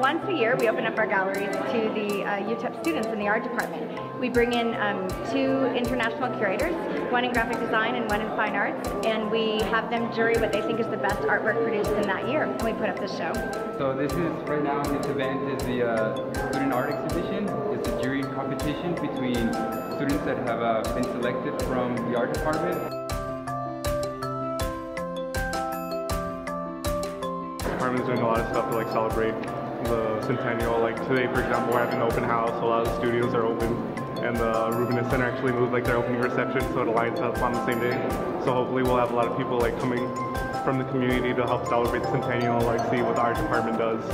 once a year, we open up our galleries to the uh, UTEP students in the art department. We bring in um, two international curators, one in graphic design and one in fine arts, and we have them jury what they think is the best artwork produced in that year, and we put up the show. So this is, right now, this event is the uh, student art exhibition. It's a jury competition between students that have uh, been selected from the art department. department is doing a lot of stuff to like celebrate the centennial. Like today, for example, we're having an open house. A lot of the studios are open, and the Rubin's Center actually moved like their opening reception, so it lines up on the same day. So hopefully, we'll have a lot of people like coming from the community to help celebrate the centennial, like see what the art department does.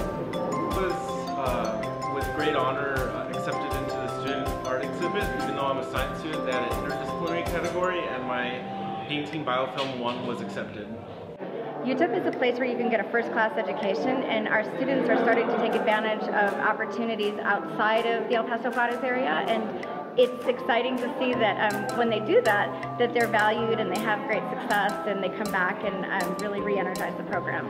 was uh, with great honor uh, accepted into the student art exhibit, even though I'm a science student. They had an interdisciplinary category, and my painting biofilm one was accepted. UTEP is a place where you can get a first class education, and our students are starting to take advantage of opportunities outside of the El Paso Juarez area. And it's exciting to see that um, when they do that, that they're valued and they have great success and they come back and um, really re energize the program.